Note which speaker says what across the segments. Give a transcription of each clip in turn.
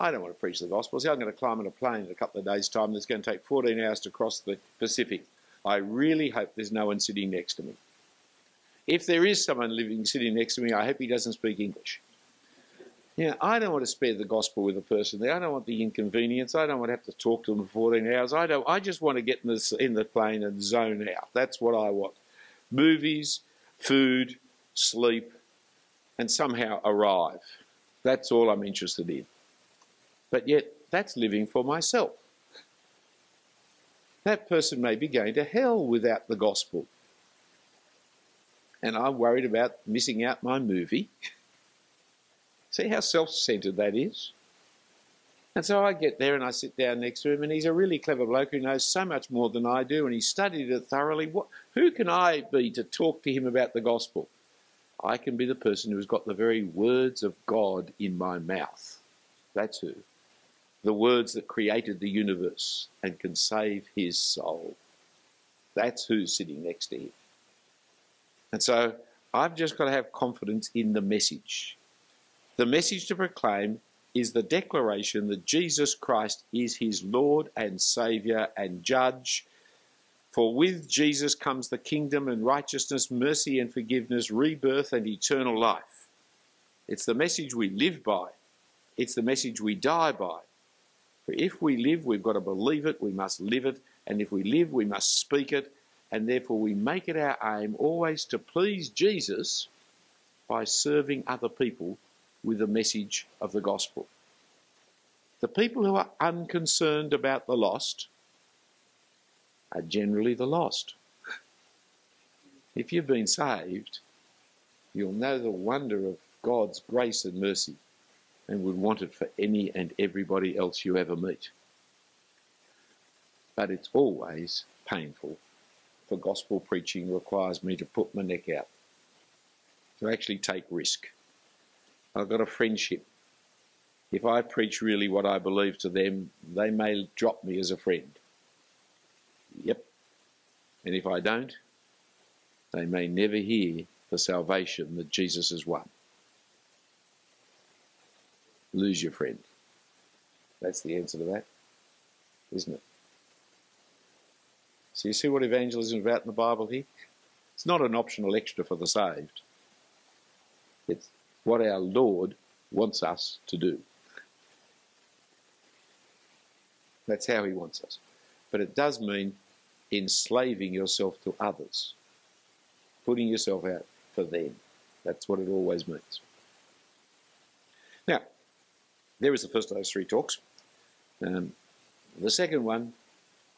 Speaker 1: I don't want to preach the gospel. See, I'm going to climb on a plane in a couple of days' time that's going to take 14 hours to cross the Pacific. I really hope there's no one sitting next to me. If there is someone living sitting next to me, I hope he doesn't speak English. Know, I don't want to spare the gospel with a person there. I don't want the inconvenience. I don't want to have to talk to them for 14 hours. I don't. I just want to get in the, in the plane and zone out. That's what I want. Movies, food, sleep, and somehow arrive. That's all I'm interested in. But yet, that's living for myself. That person may be going to hell without the gospel. And I'm worried about missing out my movie. See how self centered that is? And so I get there and I sit down next to him, and he's a really clever bloke who knows so much more than I do, and he studied it thoroughly. What, who can I be to talk to him about the gospel? I can be the person who's got the very words of God in my mouth. That's who. The words that created the universe and can save his soul. That's who's sitting next to him. And so I've just got to have confidence in the message. The message to proclaim is the declaration that Jesus Christ is his Lord and Saviour and Judge for with Jesus comes the kingdom and righteousness, mercy and forgiveness, rebirth and eternal life. It's the message we live by. It's the message we die by. For if we live, we've got to believe it, we must live it, and if we live, we must speak it, and therefore we make it our aim always to please Jesus by serving other people with the message of the gospel. The people who are unconcerned about the lost are generally the lost. If you've been saved, you'll know the wonder of God's grace and mercy and would want it for any and everybody else you ever meet. But it's always painful, for gospel preaching requires me to put my neck out, to actually take risk. I've got a friendship. If I preach really what I believe to them, they may drop me as a friend. Yep. And if I don't, they may never hear the salvation that Jesus has won. Lose your friend. That's the answer to that, isn't it? So you see what evangelism is about in the Bible here? It's not an optional extra for the saved. It's what our Lord wants us to do. That's how he wants us. But it does mean enslaving yourself to others, putting yourself out for them. That's what it always means. There is the first of those three talks. Um, the second one,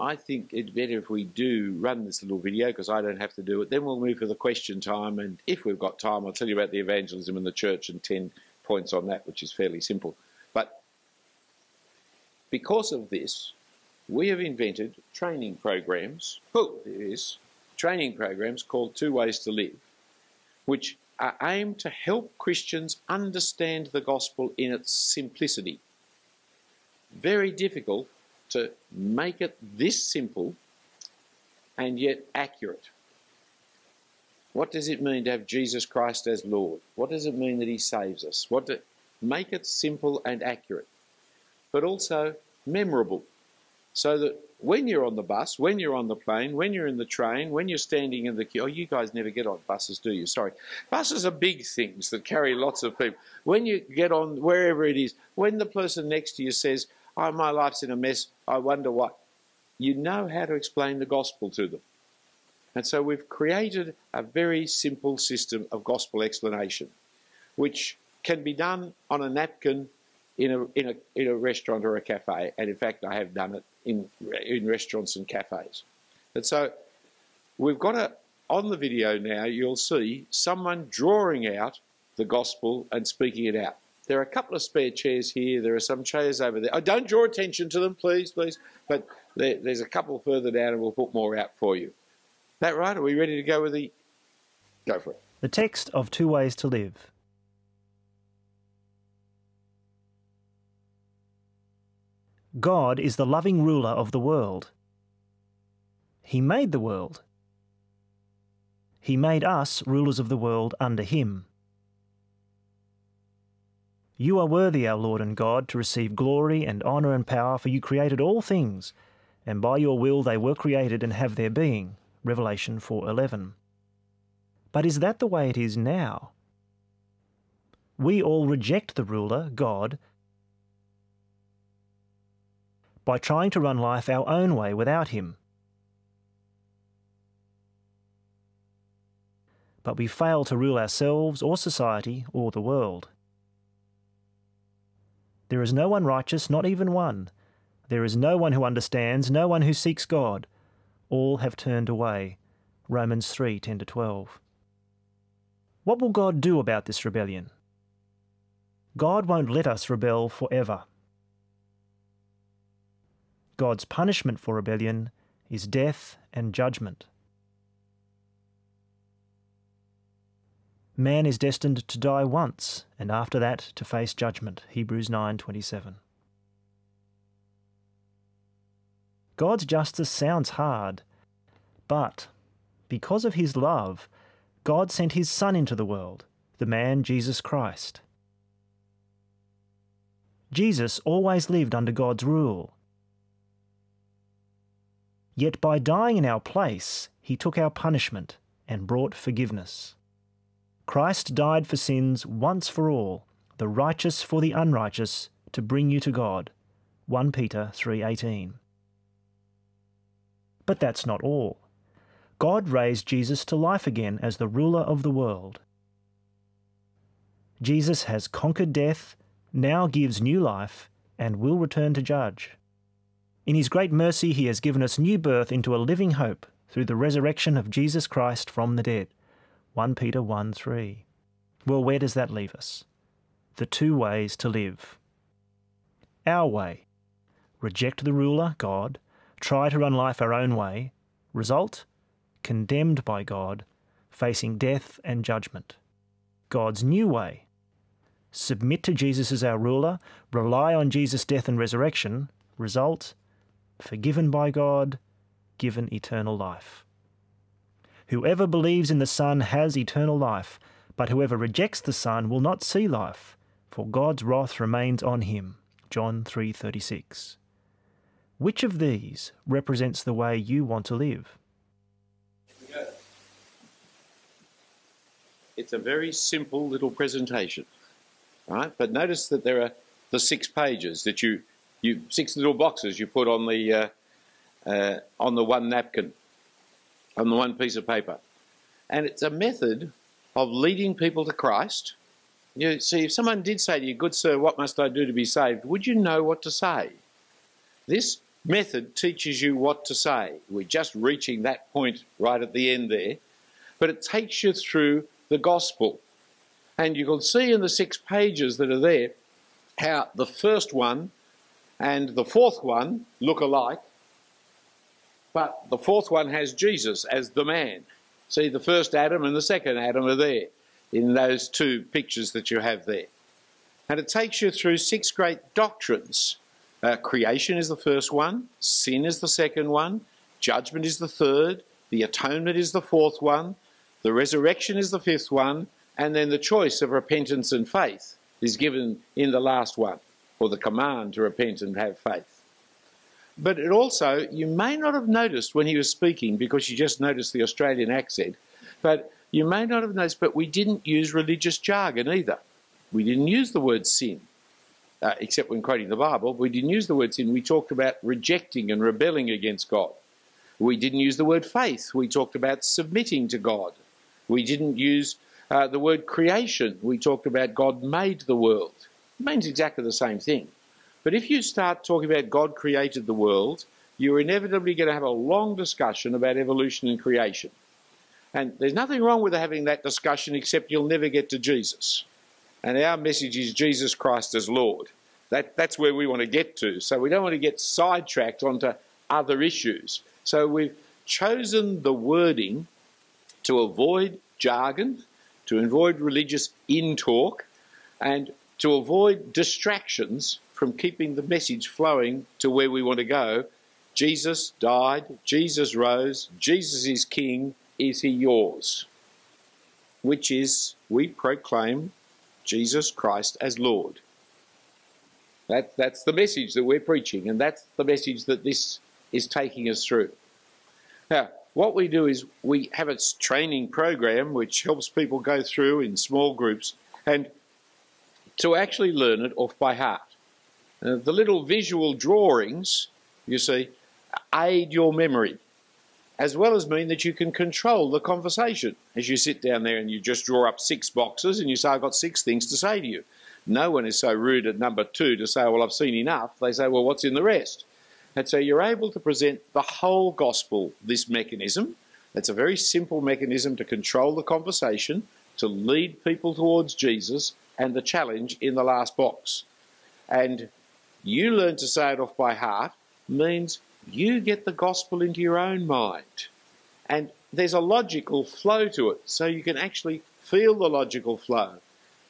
Speaker 1: I think it's better if we do run this little video because I don't have to do it. Then we'll move to the question time, and if we've got time, I'll tell you about the evangelism in the church and 10 points on that, which is fairly simple. But because of this, we have invented training programs. Oh, there it is. Training programs called Two Ways to Live, which are aimed to help Christians understand the gospel in its simplicity. Very difficult to make it this simple and yet accurate. What does it mean to have Jesus Christ as Lord? What does it mean that He saves us? What to make it simple and accurate, but also memorable so that when you're on the bus, when you're on the plane, when you're in the train, when you're standing in the queue, oh, you guys never get on buses, do you? Sorry. Buses are big things that carry lots of people. When you get on wherever it is, when the person next to you says, oh, my life's in a mess, I wonder what, you know how to explain the gospel to them. And so we've created a very simple system of gospel explanation, which can be done on a napkin in a, in a, in a restaurant or a cafe. And in fact, I have done it in, in restaurants and cafes. And so we've got a, on the video now, you'll see someone drawing out the gospel and speaking it out. There are a couple of spare chairs here. There are some chairs over there. Oh, don't draw attention to them, please, please. But there, there's a couple further down, and we'll put more out for you. That right? Are we ready to go with the? Go for it.
Speaker 2: The text of Two Ways to Live. God is the loving ruler of the world. He made the world. He made us rulers of the world under Him. You are worthy, our Lord and God, to receive glory and honour and power, for you created all things, and by your will they were created and have their being. Revelation 4:11. But is that the way it is now? We all reject the ruler, God, by trying to run life our own way without him. But we fail to rule ourselves or society or the world. There is no one righteous, not even one. There is no one who understands, no one who seeks God. All have turned away. Romans 3 10 12. What will God do about this rebellion? God won't let us rebel forever. God's punishment for rebellion is death and judgment. Man is destined to die once, and after that to face judgment. Hebrews 9:27. God's justice sounds hard, but because of his love, God sent his Son into the world, the man Jesus Christ. Jesus always lived under God's rule. Yet by dying in our place, he took our punishment and brought forgiveness. Christ died for sins once for all, the righteous for the unrighteous, to bring you to God. 1 Peter 3:18. But that's not all. God raised Jesus to life again as the ruler of the world. Jesus has conquered death, now gives new life, and will return to judge. In his great mercy, he has given us new birth into a living hope through the resurrection of Jesus Christ from the dead. 1 Peter 1 3. Well, where does that leave us? The two ways to live. Our way. Reject the ruler, God, try to run life our own way. Result? Condemned by God, facing death and judgment. God's new way. Submit to Jesus as our ruler, rely on Jesus' death and resurrection. Result? Forgiven by God, given eternal life. Whoever believes in the Son has eternal life, but whoever rejects the Son will not see life, for God's wrath remains on him. John 3:36. Which of these represents the way you want to live?
Speaker 1: It's a very simple little presentation, right? But notice that there are the six pages that you, you six little boxes you put on the uh, uh, on the one napkin on the one piece of paper. And it's a method of leading people to Christ. You see, if someone did say to you, Good sir, what must I do to be saved? Would you know what to say? This method teaches you what to say. We're just reaching that point right at the end there. But it takes you through the gospel. And you can see in the six pages that are there how the first one and the fourth one look alike but the fourth one has Jesus as the man. See, the first Adam and the second Adam are there in those two pictures that you have there. And it takes you through six great doctrines. Uh, creation is the first one, sin is the second one, judgment is the third, the atonement is the fourth one, the resurrection is the fifth one, and then the choice of repentance and faith is given in the last one, or the command to repent and have faith. But it also, you may not have noticed when he was speaking because you just noticed the Australian accent, but you may not have noticed, but we didn't use religious jargon either. We didn't use the word sin, uh, except when quoting the Bible. We didn't use the word sin. We talked about rejecting and rebelling against God. We didn't use the word faith. We talked about submitting to God. We didn't use uh, the word creation. We talked about God made the world. It means exactly the same thing. But if you start talking about God created the world, you're inevitably going to have a long discussion about evolution and creation. And there's nothing wrong with having that discussion except you'll never get to Jesus. And our message is Jesus Christ as Lord. That, that's where we want to get to. So we don't want to get sidetracked onto other issues. So we've chosen the wording to avoid jargon, to avoid religious in talk, and to avoid distractions from keeping the message flowing to where we want to go. Jesus died, Jesus rose, Jesus is King, is he yours? Which is, we proclaim Jesus Christ as Lord. That, that's the message that we're preaching, and that's the message that this is taking us through. Now, what we do is we have a training program which helps people go through in small groups and to actually learn it off by heart. Uh, the little visual drawings, you see, aid your memory, as well as mean that you can control the conversation. As you sit down there and you just draw up six boxes and you say, I've got six things to say to you. No one is so rude at number two to say, Well, I've seen enough. They say, Well, what's in the rest? And so you're able to present the whole gospel, this mechanism. It's a very simple mechanism to control the conversation, to lead people towards Jesus, and the challenge in the last box. And you learn to say it off by heart means you get the gospel into your own mind. And there's a logical flow to it, so you can actually feel the logical flow.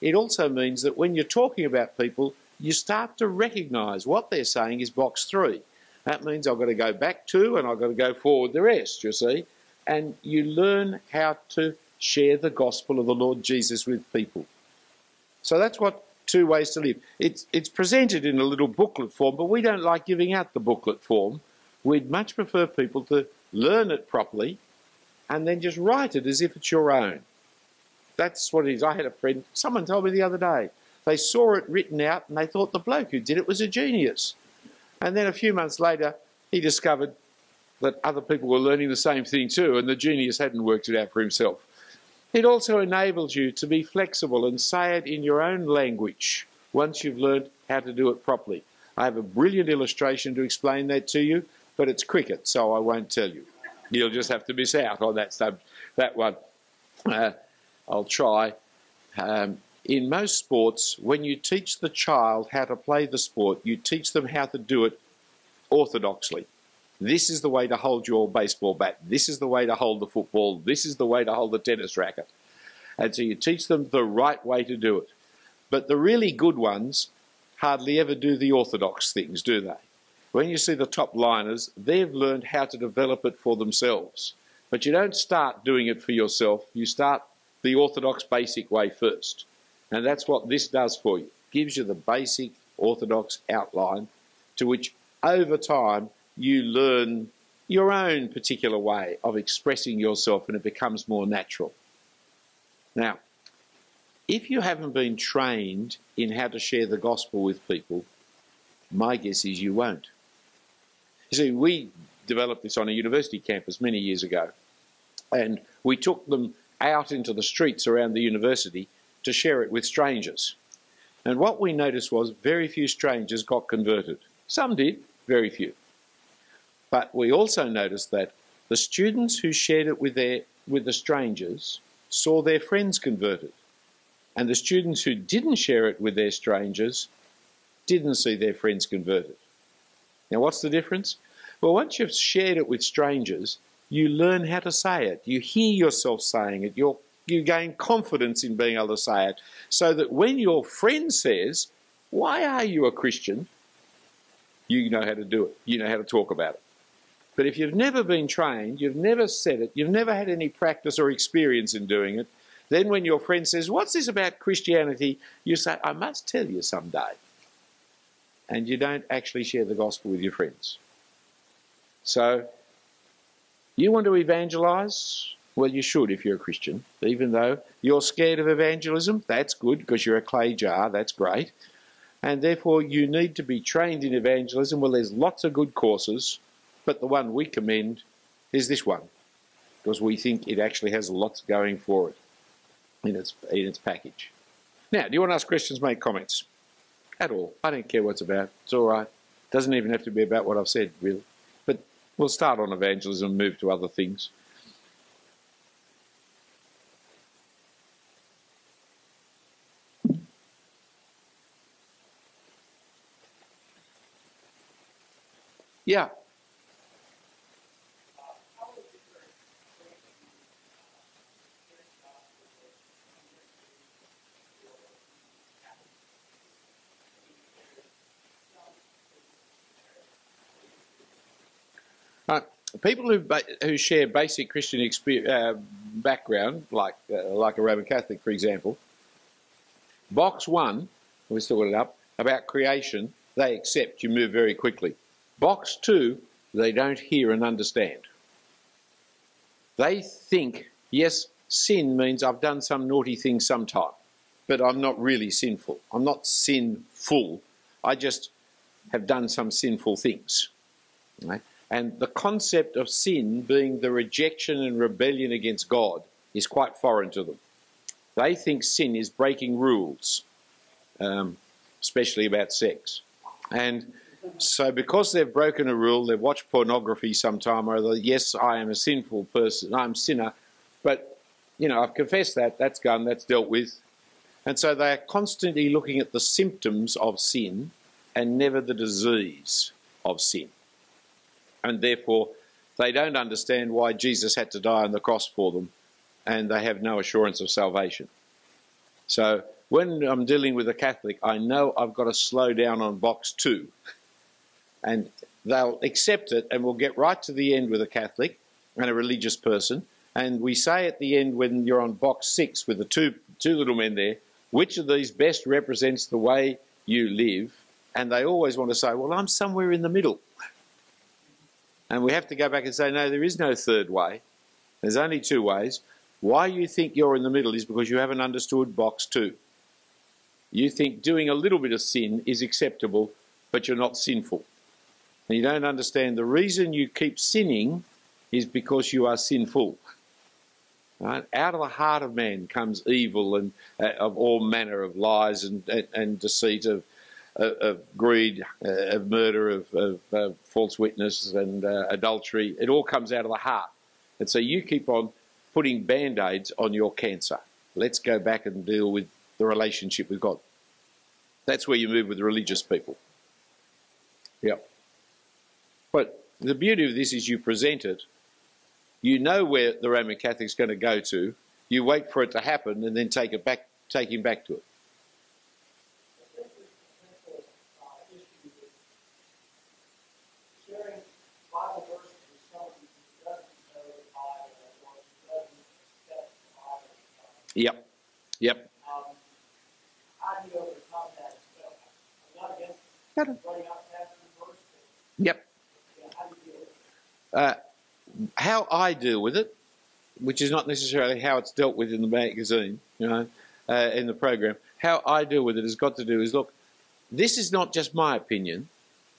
Speaker 1: It also means that when you're talking about people, you start to recognize what they're saying is box three. That means I've got to go back two and I've got to go forward the rest, you see. And you learn how to share the gospel of the Lord Jesus with people. So that's what two ways to live. It's, it's presented in a little booklet form, but we don't like giving out the booklet form. We'd much prefer people to learn it properly and then just write it as if it's your own. That's what it is. I had a friend, someone told me the other day, they saw it written out and they thought the bloke who did it was a genius. And then a few months later, he discovered that other people were learning the same thing too, and the genius hadn't worked it out for himself. It also enables you to be flexible and say it in your own language once you've learned how to do it properly. I have a brilliant illustration to explain that to you, but it's cricket, so I won't tell you. You'll just have to miss out on that sub, that one. Uh, I'll try. Um, in most sports, when you teach the child how to play the sport, you teach them how to do it orthodoxly. This is the way to hold your baseball bat. This is the way to hold the football. This is the way to hold the tennis racket. And so you teach them the right way to do it. But the really good ones hardly ever do the orthodox things, do they? When you see the top liners, they've learned how to develop it for themselves. But you don't start doing it for yourself, you start the orthodox basic way first. And that's what this does for you. Gives you the basic orthodox outline to which over time you learn your own particular way of expressing yourself and it becomes more natural. Now, if you haven't been trained in how to share the gospel with people, my guess is you won't. You see, we developed this on a university campus many years ago, and we took them out into the streets around the university to share it with strangers. And what we noticed was very few strangers got converted. Some did, very few. But we also noticed that the students who shared it with, their, with the strangers saw their friends converted. And the students who didn't share it with their strangers didn't see their friends converted. Now, what's the difference? Well, once you've shared it with strangers, you learn how to say it. You hear yourself saying it. You're, you gain confidence in being able to say it. So that when your friend says, Why are you a Christian? you know how to do it. You know how to talk about it. But if you've never been trained, you've never said it, you've never had any practice or experience in doing it, then when your friend says, What's this about Christianity? you say, I must tell you someday. And you don't actually share the gospel with your friends. So you want to evangelize? Well, you should if you're a Christian, even though you're scared of evangelism. That's good because you're a clay jar, that's great. And therefore, you need to be trained in evangelism. Well, there's lots of good courses, but the one we commend is this one because we think it actually has lots going for it in its, in its package. Now, do you want to ask questions, make comments? At all. I don't care what it's about. It's all right. Doesn't even have to be about what I've said, really. But we'll start on evangelism and move to other things. Yeah. People who who share basic Christian uh, background, like uh, like a Roman Catholic, for example, box one, we still got it up about creation. they accept, you move very quickly. Box two, they don't hear and understand. They think, yes, sin means I've done some naughty thing sometime, but I'm not really sinful. I'm not sinful. I just have done some sinful things. Right? And the concept of sin being the rejection and rebellion against God is quite foreign to them. They think sin is breaking rules, um, especially about sex. And so, because they've broken a rule, they've watched pornography sometime or other. Yes, I am a sinful person. I'm a sinner, but you know, I've confessed that. That's gone. That's dealt with. And so they are constantly looking at the symptoms of sin and never the disease of sin. And therefore, they don't understand why Jesus had to die on the cross for them, and they have no assurance of salvation. So when I'm dealing with a Catholic, I know I've got to slow down on box two. And they'll accept it and we'll get right to the end with a Catholic and a religious person. And we say at the end, when you're on box six with the two, two little men there, which of these best represents the way you live? And they always want to say, well, I'm somewhere in the middle. And we have to go back and say, no, there is no third way. There's only two ways. Why you think you're in the middle is because you haven't understood box two. You think doing a little bit of sin is acceptable, but you're not sinful. And you don't understand the reason you keep sinning is because you are sinful. Right? Out of the heart of man comes evil and uh, of all manner of lies and, and, and deceit, of, of, of greed, uh, of murder, of, of uh, false witness and uh, adultery. It all comes out of the heart. And so you keep on putting band aids on your cancer. Let's go back and deal with the relationship with God. That's where you move with religious people. Yep. But the beauty of this is you present it you know where the Roman Catholic's going to go to. You wait for it to happen and then take it back, take him back to it. Yep. Yep. Um, how do you overcome that? I'm not against Yep. Yeah, how do you deal with it? Uh, how I deal with it, which is not necessarily how it's dealt with in the magazine, you know, uh, in the program. How I deal with it has got to do is look, this is not just my opinion.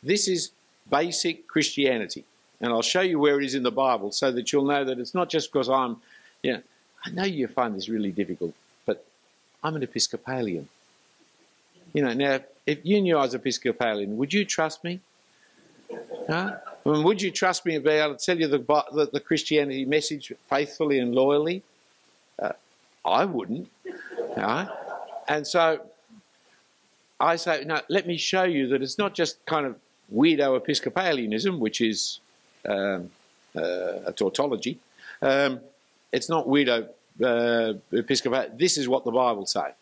Speaker 1: This is basic Christianity, and I'll show you where it is in the Bible, so that you'll know that it's not just because I'm, you know, I know you find this really difficult, but I'm an Episcopalian. You know, now if you knew I was Episcopalian, would you trust me? Huh? I mean, would you trust me to be able to tell you the, the, the Christianity message faithfully and loyally? Uh, I wouldn't. Right? And so I say, no, let me show you that it's not just kind of weirdo Episcopalianism, which is um, uh, a tautology. Um, it's not weirdo uh, Episcopal. This is what the Bible say.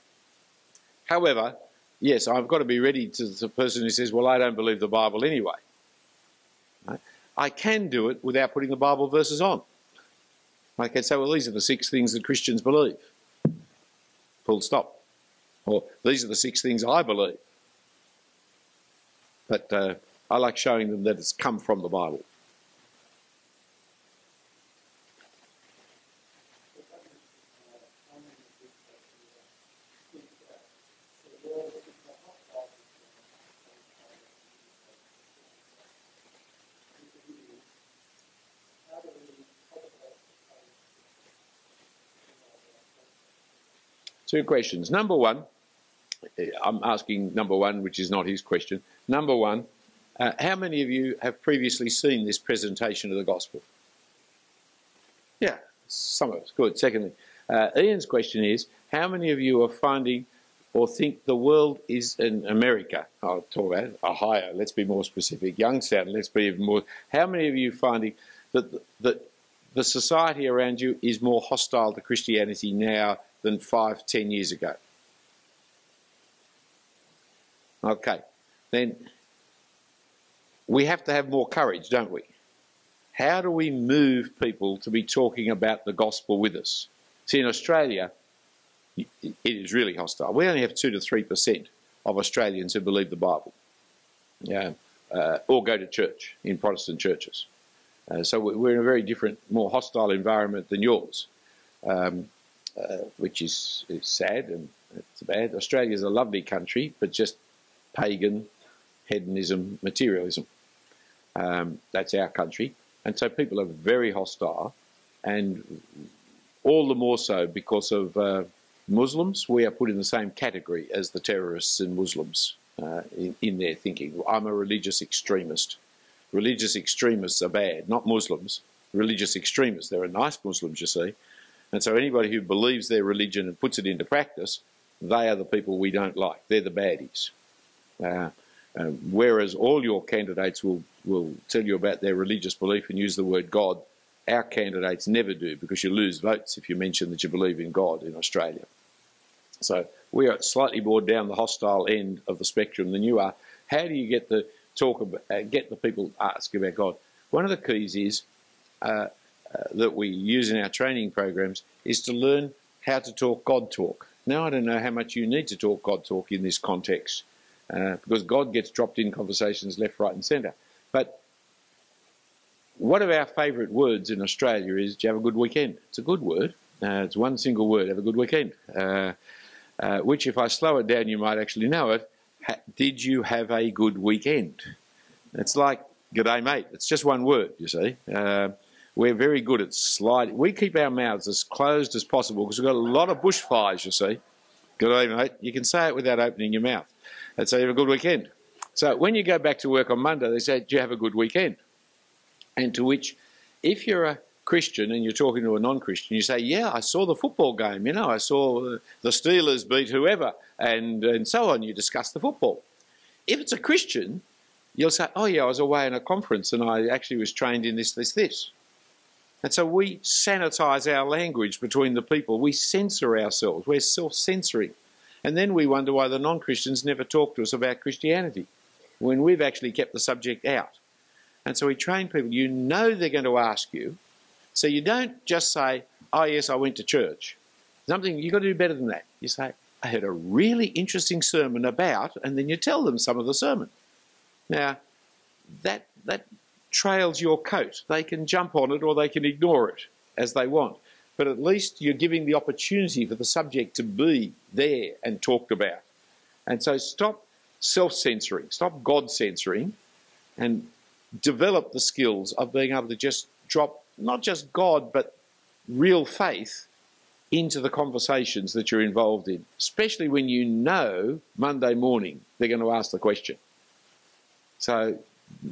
Speaker 1: However, yes, I've got to be ready to the person who says, well, I don't believe the Bible anyway. I can do it without putting the Bible verses on. I can say, well, these are the six things that Christians believe. Full stop. Or these are the six things I believe. But uh, I like showing them that it's come from the Bible. Two questions. Number one, I'm asking number one, which is not his question. Number one, uh, how many of you have previously seen this presentation of the gospel? Yeah, some of us. Good. Secondly, uh, Ian's question is, how many of you are finding or think the world is in America? I'll talk about Ohio. Let's be more specific. Youngstown. Let's be even more. How many of you finding that that the society around you is more hostile to Christianity now than five, ten years ago. Okay, then we have to have more courage, don't we? How do we move people to be talking about the gospel with us? See, in Australia, it is really hostile. We only have 2 to 3% of Australians who believe the Bible. uh, uh, or go to church in Protestant churches. Uh, so we're in a very different, more hostile environment than yours, um, uh, which is, is sad and it's bad. Australia is a lovely country, but just pagan, hedonism, materialism. Um, that's our country. And so people are very hostile, and all the more so because of uh, Muslims. We are put in the same category as the terrorists and Muslims uh, in, in their thinking. I'm a religious extremist. Religious extremists are bad, not Muslims. Religious extremists. There are nice Muslims, you see. And so anybody who believes their religion and puts it into practice, they are the people we don't like. They're the baddies. Uh, uh, whereas all your candidates will, will tell you about their religious belief and use the word God, our candidates never do because you lose votes if you mention that you believe in God in Australia. So we are slightly more down the hostile end of the spectrum than you are. How do you get the talk about, uh, get the people to ask about God? One of the keys is uh, uh, that we use in our training programs is to learn how to talk God talk. Now I don't know how much you need to talk God talk in this context uh, because God gets dropped in conversations left, right, and centre. But one of our favourite words in Australia is, "Do you have a good weekend?" It's a good word. Uh, it's one single word. Have a good weekend. Uh, uh which, if I slow it down, you might actually know it. Ha did you have a good weekend? It's like "G'day, mate." It's just one word. You see. Uh, we're very good at sliding. We keep our mouths as closed as possible because we've got a lot of bushfires, you see. Good mate. You can say it without opening your mouth and say, you have a good weekend. So when you go back to work on Monday, they say, do you have a good weekend? And to which, if you're a Christian and you're talking to a non-Christian, you say, yeah, I saw the football game, you know, I saw the Steelers beat whoever, and, and so on. You discuss the football. If it's a Christian, you'll say, oh yeah, I was away in a conference and I actually was trained in this, this, this. And so we sanitize our language between the people. We censor ourselves. We're self-censoring. And then we wonder why the non-Christians never talk to us about Christianity when we've actually kept the subject out. And so we train people. You know they're going to ask you. So you don't just say, oh, yes, I went to church. Something, you've got to do better than that. You say, I heard a really interesting sermon about, and then you tell them some of the sermon. Now, that, that trails your coat. They can jump on it or they can ignore it as they want but at least you're giving the opportunity for the subject to be there and talked about. And so stop self censoring, stop God censoring, and develop the skills of being able to just drop not just God, but real faith into the conversations that you're involved in, especially when you know Monday morning they're going to ask the question. So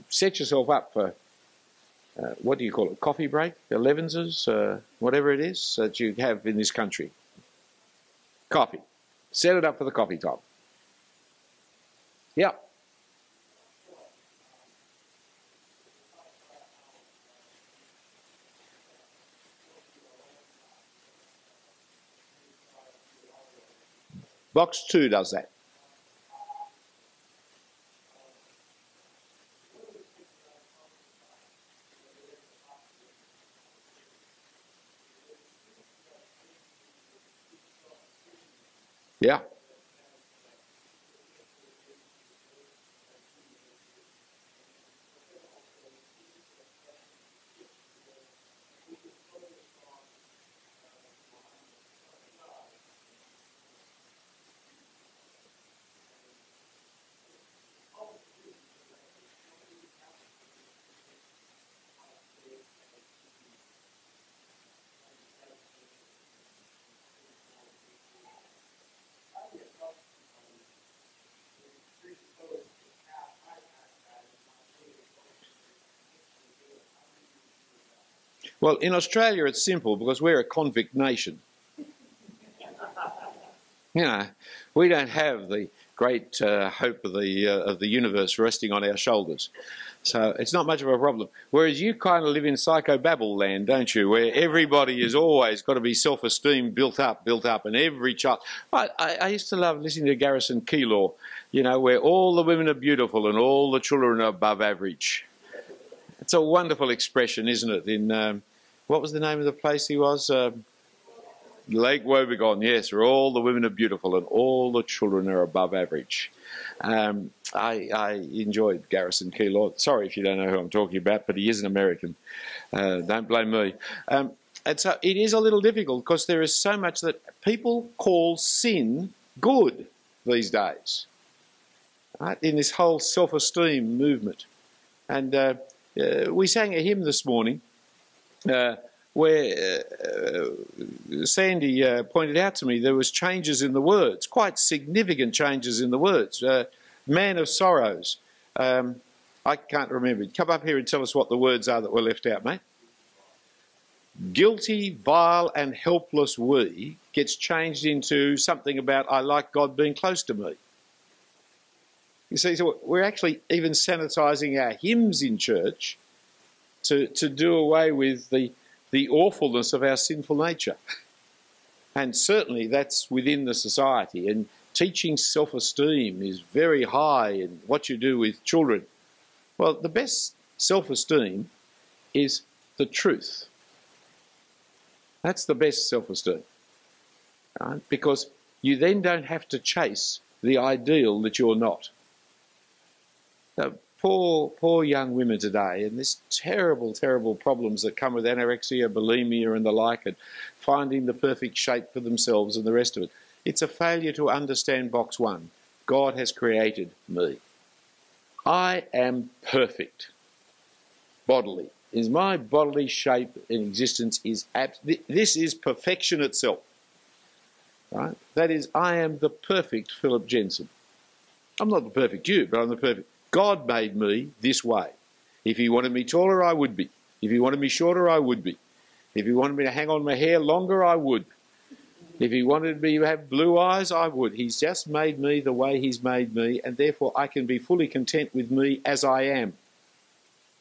Speaker 1: set yourself up for uh, what do you call it, coffee break, elevenses, uh, whatever it is that you have in this country. Coffee. Set it up for the coffee time. Yeah. Box 2 does that. Yeah. Well, in Australia it's simple because we're a convict nation. You know, we don't have the great uh, hope of the uh, of the universe resting on our shoulders, so it's not much of a problem. Whereas you kind of live in psychobabble land, don't you? Where everybody is always got to be self-esteem built up, built up, and every child. I, I, I used to love listening to Garrison Keillor, you know, where all the women are beautiful and all the children are above average. It's a wonderful expression, isn't it? In um, what was the name of the place he was? Um, Lake Wobegon, yes, where all the women are beautiful and all the children are above average. Um, I, I, enjoyed Garrison Keillor. Sorry if you don't know who I'm talking about, but he is an American. Uh, don't blame me. Um, and so it is a little difficult because there is so much that people call sin good these days, right? in this whole self esteem movement. And uh, uh, we sang a hymn this morning where uh, Sandy uh, pointed out to me there was changes in the words, quite significant changes in the words. Uh, man of sorrows. Um, I can't remember. Come up here and tell us what the words are that were left out, mate. Guilty, vile, and helpless we gets changed into something about I like God being close to me. You see, so we're actually even sanitising our hymns in church to, to do away with the, the awfulness of our sinful nature. And certainly that's within the society. And teaching self esteem is very high in what you do with children. Well, the best self esteem is the truth. That's the best self esteem. Right? Because you then don't have to chase the ideal that you're not. Poor, poor young women today, and this terrible, terrible problems that come with anorexia, bulimia, and the like, and finding the perfect shape for themselves and the rest of it. It's a failure to understand box one. God has created me. I am perfect bodily. Is my bodily shape and existence is this is perfection itself. Right? That is, I am the perfect Phillip Jensen. I'm not the perfect you, but I'm the perfect. God made me this way. If He wanted me taller, I would be. If He wanted me shorter, I would be. If He wanted me to hang on my hair longer, I would. If He wanted me to have blue eyes, I would. He's just made me the way He's made me, and therefore I can be fully content with me as I am.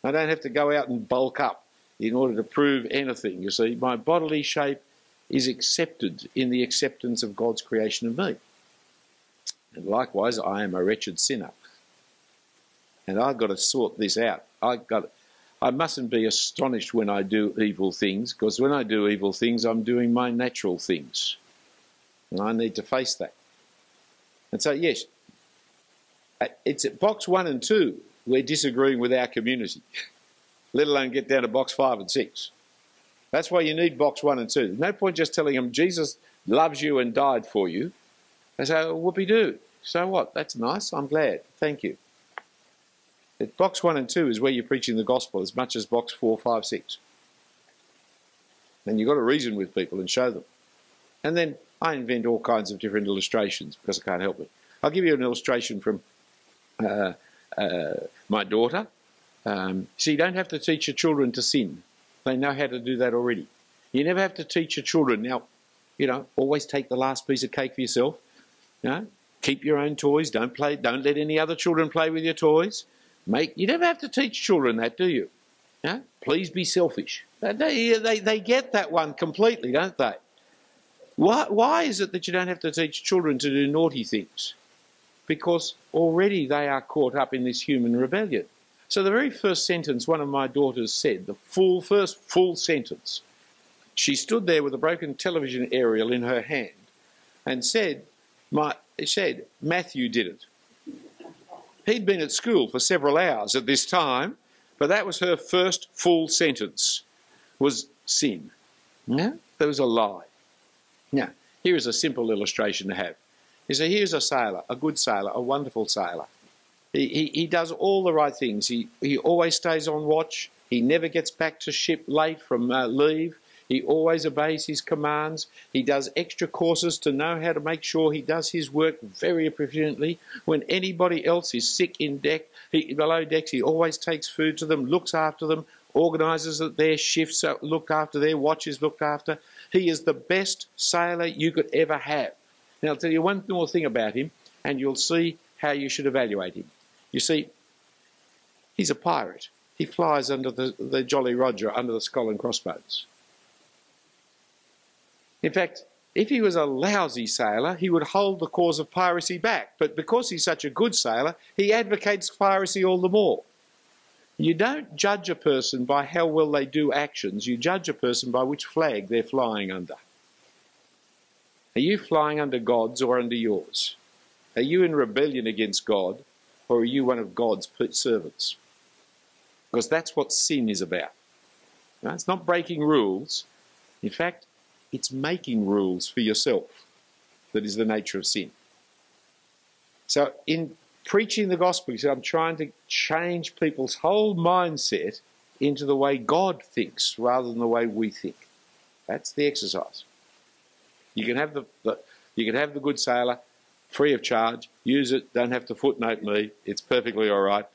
Speaker 1: I don't have to go out and bulk up in order to prove anything. You see, my bodily shape is accepted in the acceptance of God's creation of me. And likewise, I am a wretched sinner and I've got to sort this out. I got, I mustn't be astonished when I do evil things, because when I do evil things, I'm doing my natural things, and I need to face that. And so, yes, uh, it's at box one and two we're disagreeing with our community, let alone get down to box five and six. That's why you need box one and two. There's no point just telling them Jesus loves you and died for you. They say, oh, whoopee doo. So what? That's nice. I'm glad. Thank you. Box one and two is where you're preaching the gospel as much as box four, five, six. And you've got to reason with people and show them. And then I invent all kinds of different illustrations because I can't help it. I'll give you an illustration from uh, uh, my daughter. Um, so you don't have to teach your children to sin. They know how to do that already. You never have to teach your children. Now, you know, always take the last piece of cake for yourself. You know, keep your own toys. Don't play. Don't let any other children play with your toys. Make, you never have to teach children that, do you? Please be selfish. They, they, they get that one completely, don't they? Why, why is it that you don't have to teach children to do naughty things? Because already they are caught up in this human rebellion. So the very first sentence one of my daughters said, the full first full sentence, she stood there with a broken television aerial in her hand and said, my, said, Matthew did it. He'd been at school for several hours at this time, but that was her first full sentence, was sin. Yeah? That was a lie. Now, here is a simple illustration to have. You say, here's a sailor, a good sailor, a wonderful sailor. He, he, he does all the right things. He, he always stays on watch. He never gets back to ship late from uh, leave. He always obeys his commands. He does extra courses to know how to make sure he does his work very efficiently. When anybody else is sick in deck, he, below decks, he always takes food to them, looks after them, organises that their shifts are looked after, their watch is looked after. He is the best sailor you could ever have. Now, I'll tell you one more thing about him, and you'll see how you should evaluate him. You see, he's a pirate. He flies under the, the Jolly Roger, under the skull and crossbones. In fact, if he was a lousy sailor, he would hold the cause of piracy back. But because he's such a good sailor, he advocates piracy all the more. You don't judge a person by how well they do actions, you judge a person by which flag they're flying under. Are you flying under God's or under yours? Are you in rebellion against God or are you one of God's servants? Because that's what sin is about. Now, it's not breaking rules. In fact, it's making rules for yourself that is the nature of sin. So, in preaching the gospel, you see, I'm trying to change people's whole mindset into the way God thinks rather than the way we think. That's the exercise. You can have the, the you can have the good sailor free of charge. Use it. Don't have to footnote me. It's perfectly all right.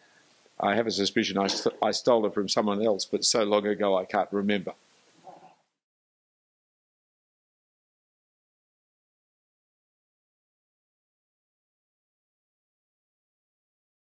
Speaker 1: I have a suspicion I, st- I stole it from someone else, but so long ago I can't remember.